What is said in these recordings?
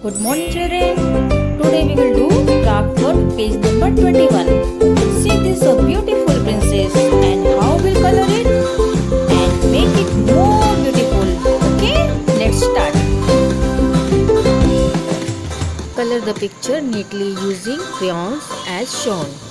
Good morning children. Today we will do craft work page number 21. See this a beautiful princess and how we'll color it and make it more beautiful. Okay, let's start. Color the picture neatly using crayons as shown.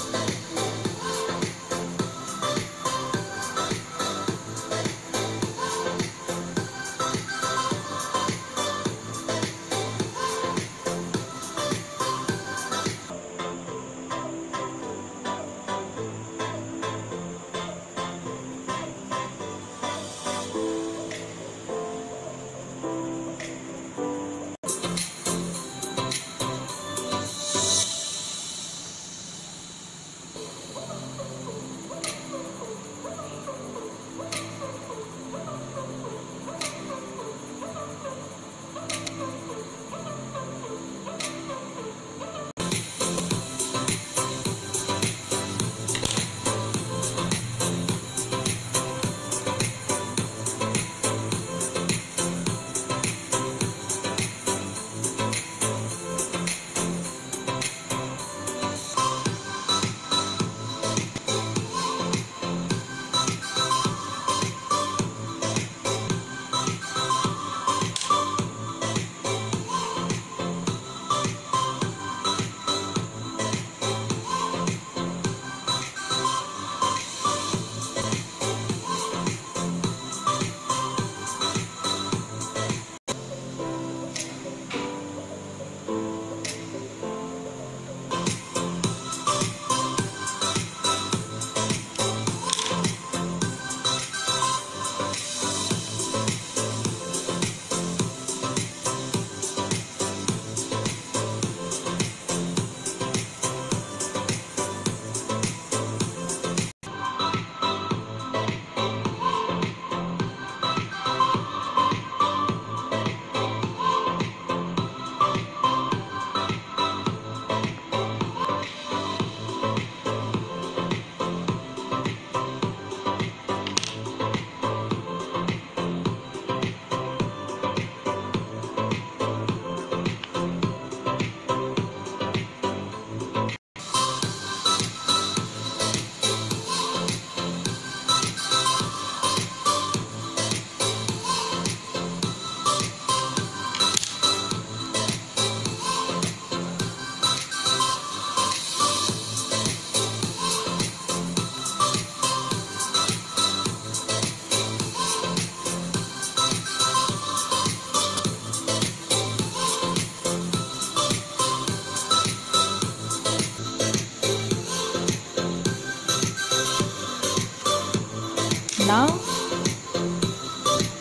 Now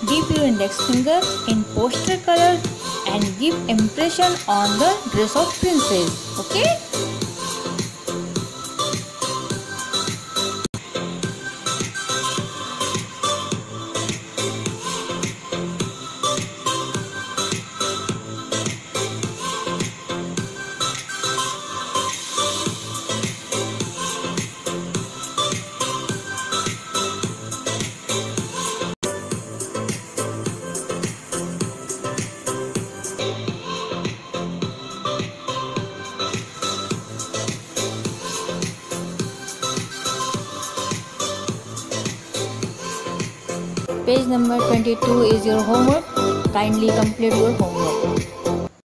dip your index finger in poster color and give impression on the dress of princess. Okay? Page number 22 is your homework. Kindly complete your homework.